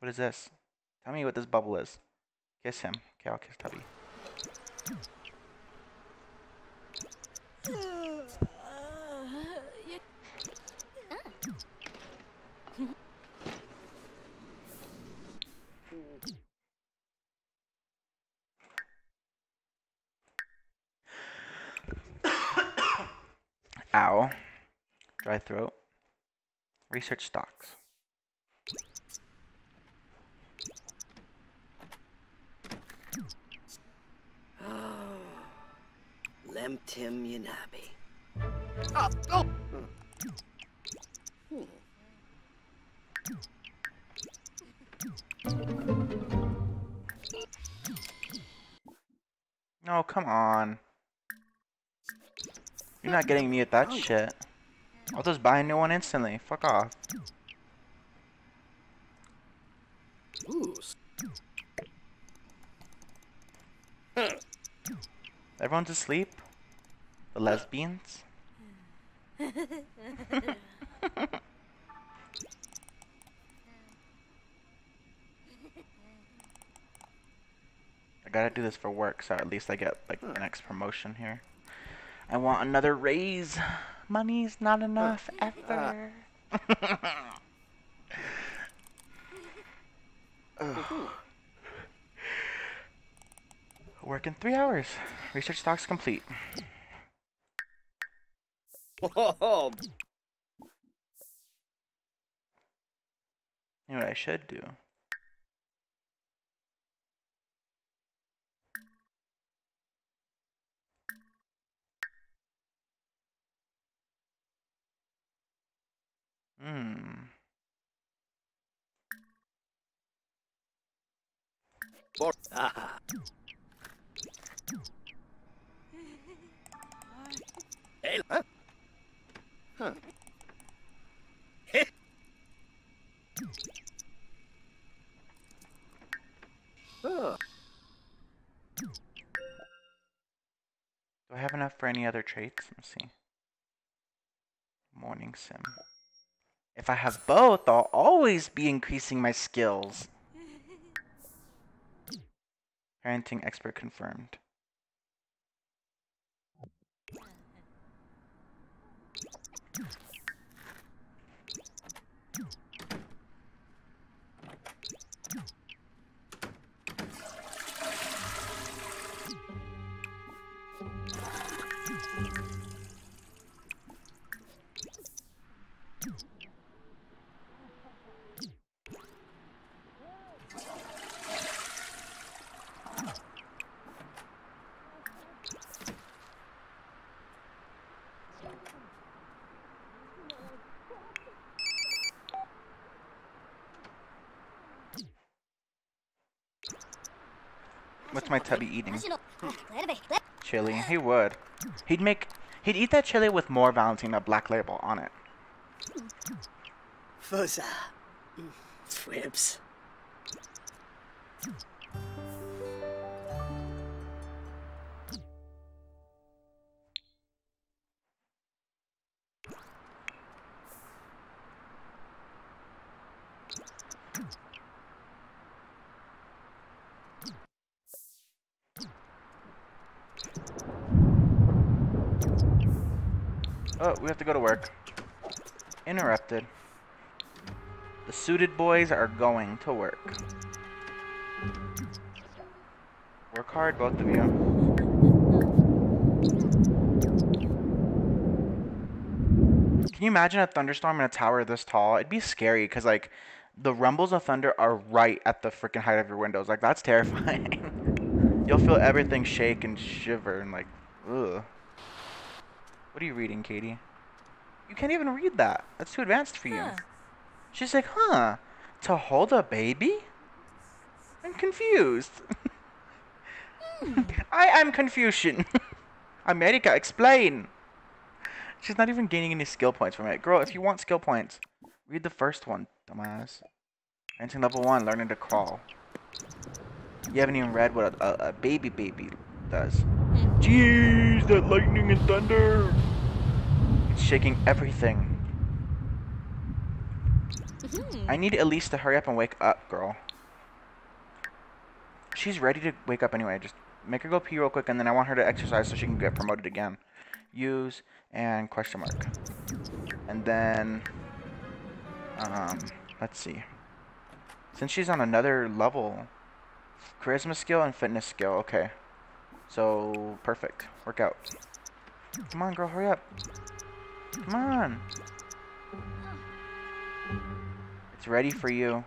What is this? Tell me what this bubble is. Kiss him. Okay, I'll kiss Tubby. Ow. Dry throat. Research stocks. Lemtim Yanabi. Ah, oh, oh. Oh, come on. You're not getting me at that oh. shit. I'll just buy a new one instantly. Fuck off. Ooh. Everyone's asleep? Lesbians? I gotta do this for work, so at least I get like the next promotion here. I want another raise. Money's not enough ever. Ugh. Work in three hours. Research stocks complete. You know what I should do? Hmm. Ah. Hey, huh? Huh. Heh. Oh, Do I have enough for any other traits? Let's see. Morning sim. If I have both, I'll always be increasing my skills. Parenting expert confirmed. Hmm. What's my tubby eating? Chili. He would. He'd make. He'd eat that chili with more Valentina Black Label on it. fuzza. Mm, Thrips. Oh, we have to go to work. Interrupted. The suited boys are going to work. Work hard, both of you. Can you imagine a thunderstorm in a tower this tall? It'd be scary because, like, the rumbles of thunder are right at the freaking height of your windows. Like, that's terrifying. You'll feel everything shake and shiver and, like, ugh. What are you reading, Katie? You can't even read that. That's too advanced for you. Huh. She's like, huh? To hold a baby? I'm confused. Hmm. I am Confucian. America, explain. She's not even gaining any skill points from it. Girl, if you want skill points, read the first one, dumbass. Entering level one, learning to crawl. You haven't even read what a, a, a baby baby does. Jeez, that lightning and thunder. It's shaking everything. I need Elise to hurry up and wake up, girl. She's ready to wake up anyway. Just make her go pee real quick, and then I want her to exercise so she can get promoted again. Use and question mark. And then, um, let's see. Since she's on another level, charisma skill and fitness skill. Okay. So perfect. Workout. Come on, girl, hurry up. Come on. It's ready for you.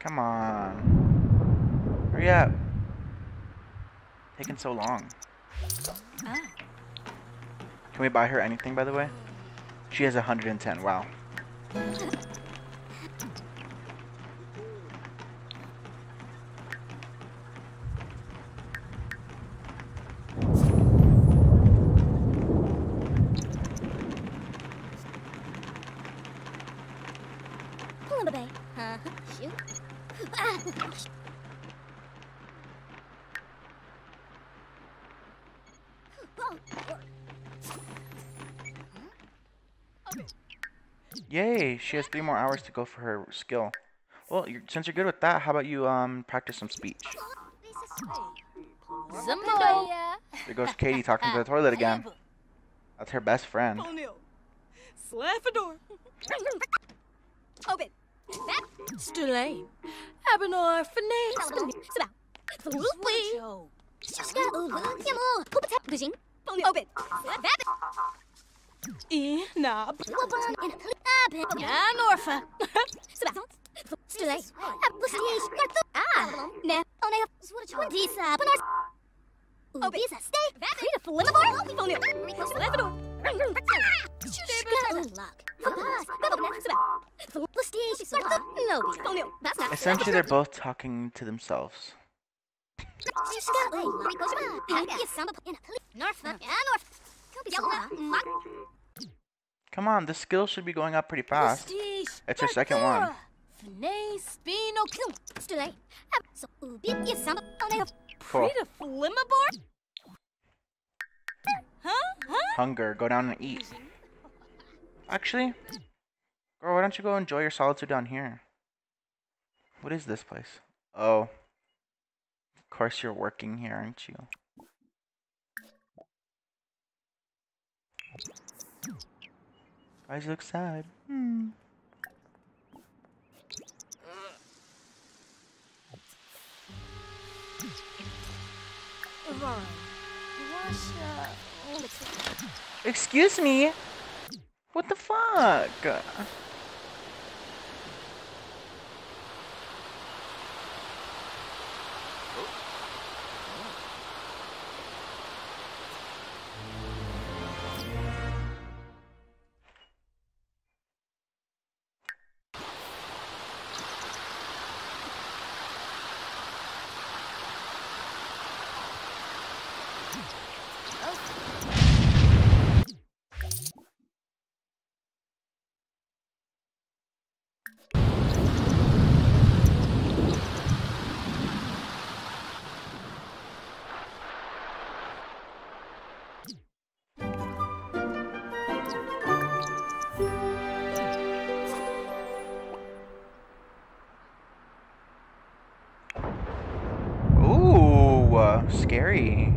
Come on. Hurry up. Taking so long. Ah. Can we buy her anything, by the way? She has 110. Wow. Huh? Shoot. Ah. Yay! She has three more hours to go for her skill. Well, you're, since you're good with that, how about you um practice some speech? Zumbo. There goes Katie talking to the toilet again. That's her best friend. O'Neill. Slaffador. Open. Stulane. Abinor Finesse. Swoopy. Joe. Ska ula. Yamu. Pupatap. Bujing. Open. Vapid. E. Knob. Wubun. In. Abin. Anorfa. Sebastian. Stulay. Ablustige. Garthu. Ah. Ne. One. Disa. Benor. Ubisa. Stay. Frida Flimabor. O'Neill. Slaffador. Ska ulak. Fupas. Gababne. Seba. Lustige. Garthu. Nobi. O'Neill. That's not. Essentially, they're both talking to themselves. Ska ulak. Happy samba. In. North. Yeah, North. Come on, the skill should be going up pretty fast. It's your second one. Finesse. Spino. Kill. Stulay. So ubit. Yes, samba. One. Cool. Frida Flimabor. Huh? Huh? Hunger. Go down and eat. Actually, girl, why don't you go enjoy your solitude down here? What is this place? Oh. Of course you're working here, aren't you? Guys look sad. Hmm. Excuse me? What the fuck? Ooh, uh, scary.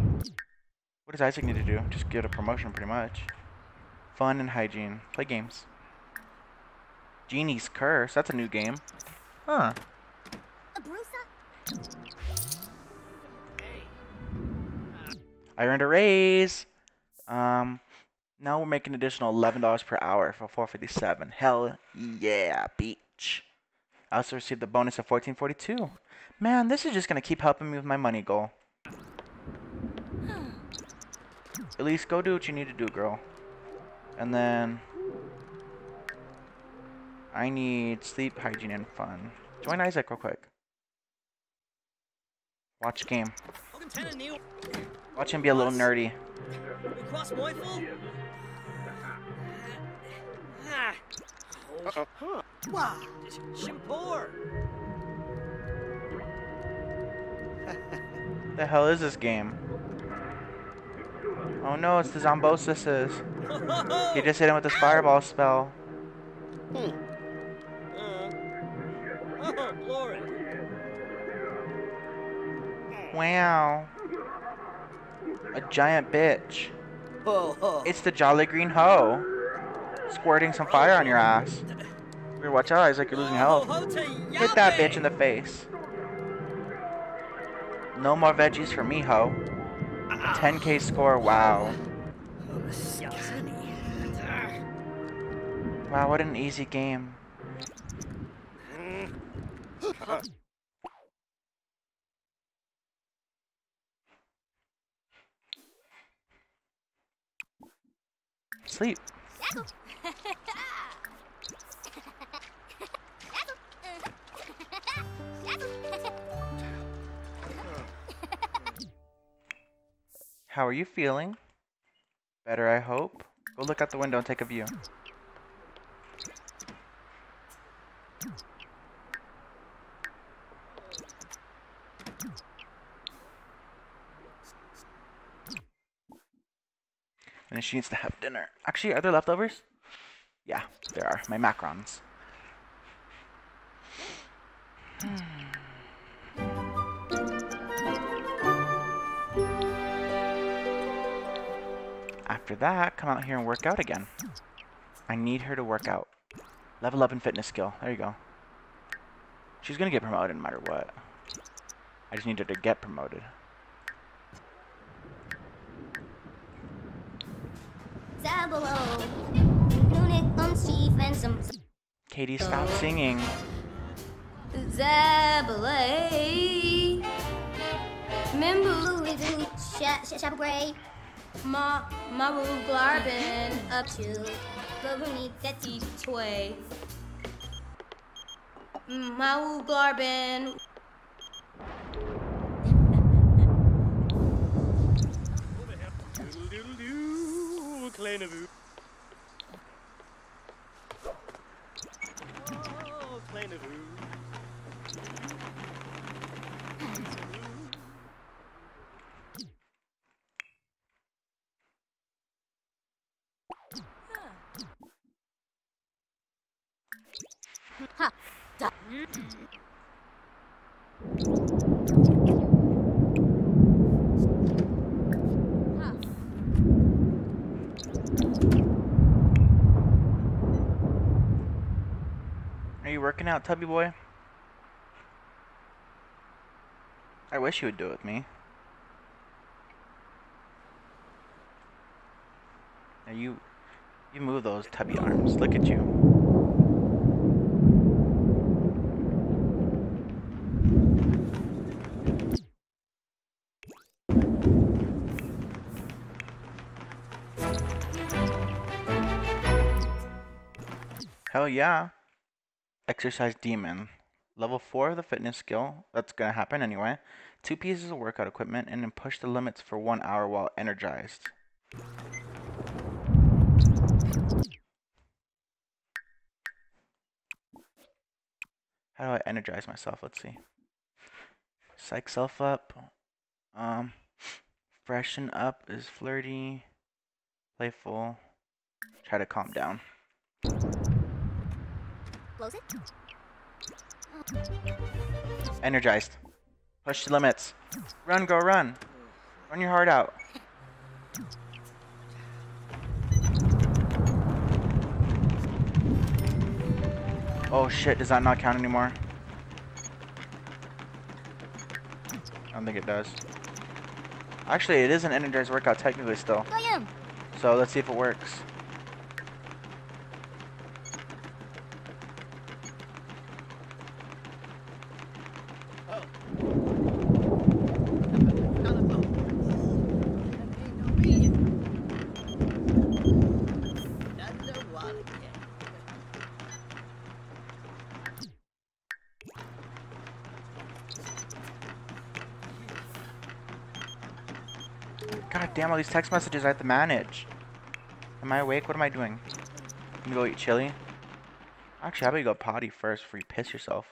What does Isaac need to do? Just get a promotion, pretty much. Fun and hygiene. Play games. Genie's Curse. That's a new game. Huh. I earned a raise. Um, now we're making additional eleven dollars per hour for four fifty seven. Hell yeah, beach. I also received the bonus of fourteen forty two. Man, this is just gonna keep helping me with my money goal. At least go do what you need to do, girl. And then I need sleep, hygiene, and fun. Join Isaac real quick. Watch game. Watch him be a little nerdy. Oh. Wow. Shimpor. The hell is this game? Oh no, it's the Zombosises. He just hit him with his fireball spell. Uh, oh. Wow. A giant bitch. Ho. It's the Jolly Green Hoe. Squirting some fire on your ass. Better watch out, Isaac, you're losing health. Hit that bitch in the face. No more veggies for me, ho. 10k score, wow. Wow, what an easy game. Sleep. How are you feeling? Better, I hope. Go look out the window and take a view. And she needs to have dinner. Actually, are there leftovers? Yeah, there are. My macarons. Hmm. After that, come out here and work out again. I need her to work out. Level up in fitness skill. There you go. She's gonna get promoted no matter what. I just need her to get promoted. Katie, stop singing. Zabalay. Mimbu Shapple Gray. Ma Maru Glarbin up to Boguni Teti Toy. Mau Glarbin. Doodle-doodle-doo, Clanavoo. Oh, Clanavoo. Are you working out, Tubby Boy? I wish you would do it with me. Now you, you move those tubby arms. Look at you. Hell yeah. Exercise Demon. Level 4 of the fitness skill. That's going to happen anyway. Two pieces of workout equipment and then push the limits for one hour while energized. How do I energize myself? Let's see. Psych self up. Um, freshen up is flirty, playful. Try to calm down. Close it. Energized. Push the limits. Run, go, run. Run your heart out. Oh shit, does that not count anymore? I don't think it does. Actually, it is an energized workout technically still. So let's see if it works. Damn all these text messages I have to manage. Am I awake? What am I doing? I'm gonna go eat chili. Actually, how about you go potty first before you piss yourself?